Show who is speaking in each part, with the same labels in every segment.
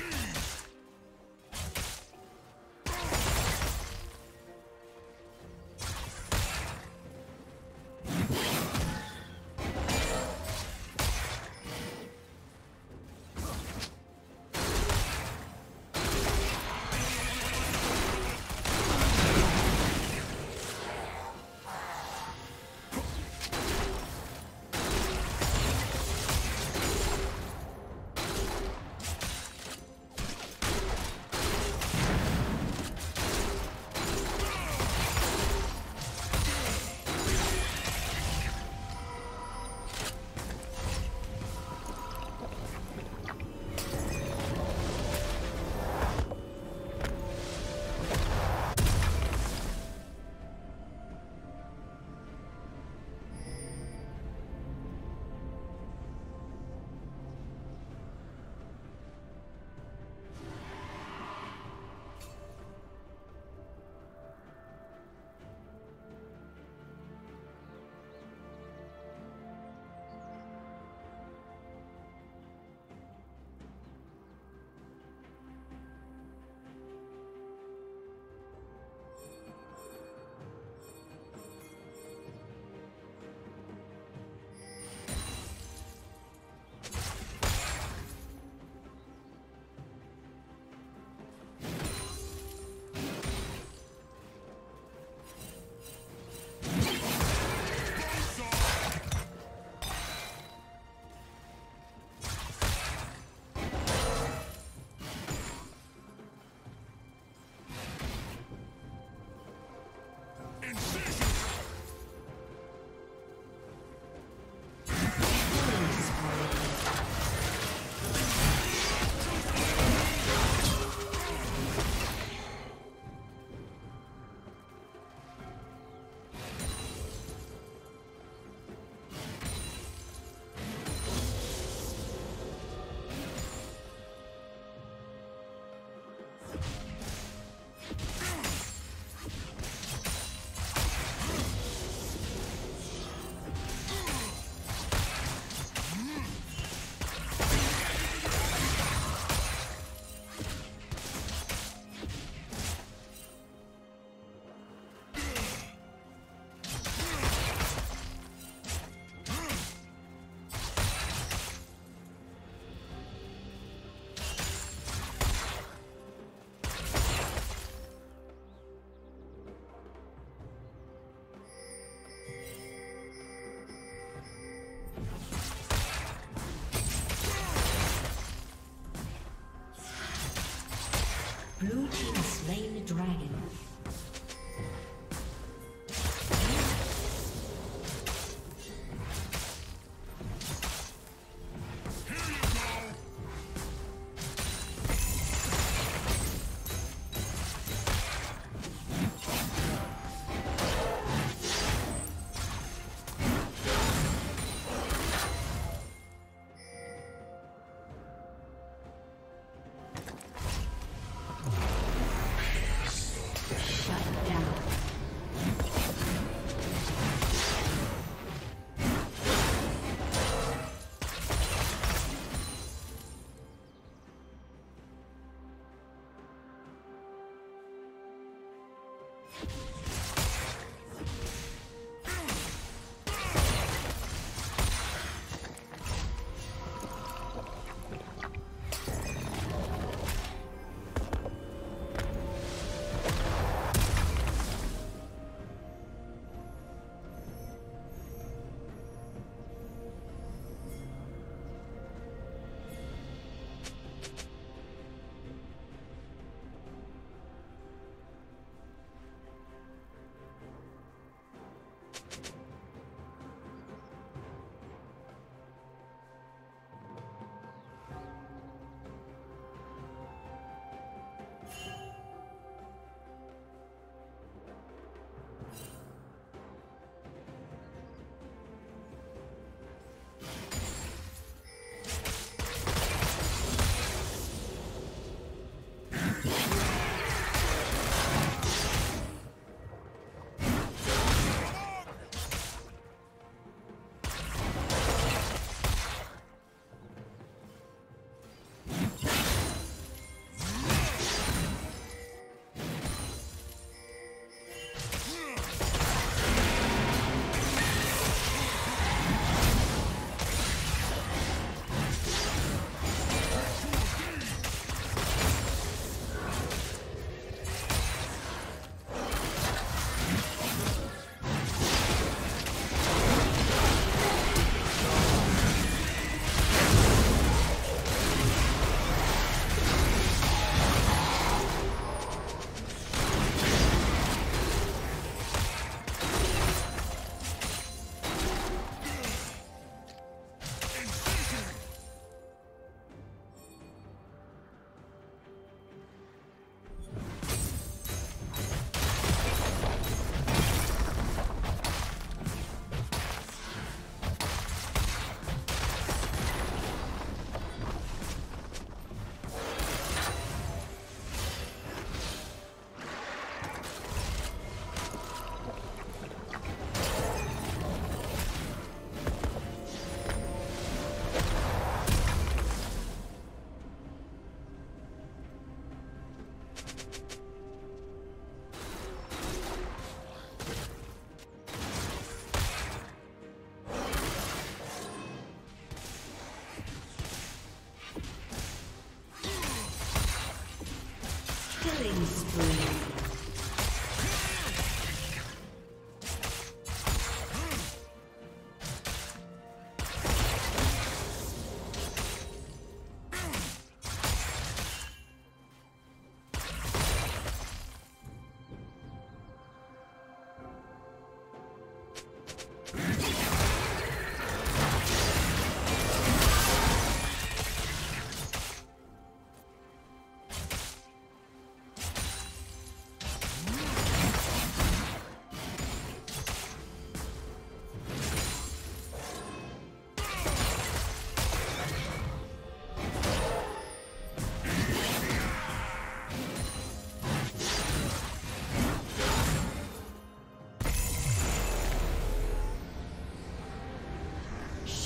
Speaker 1: Yeah. Slain the dragon.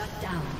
Speaker 1: Shut down.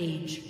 Speaker 1: Rampage.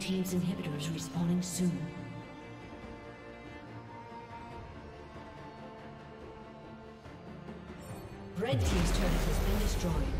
Speaker 1: Team's inhibitors respawning soon. Red Team's turret has been destroyed.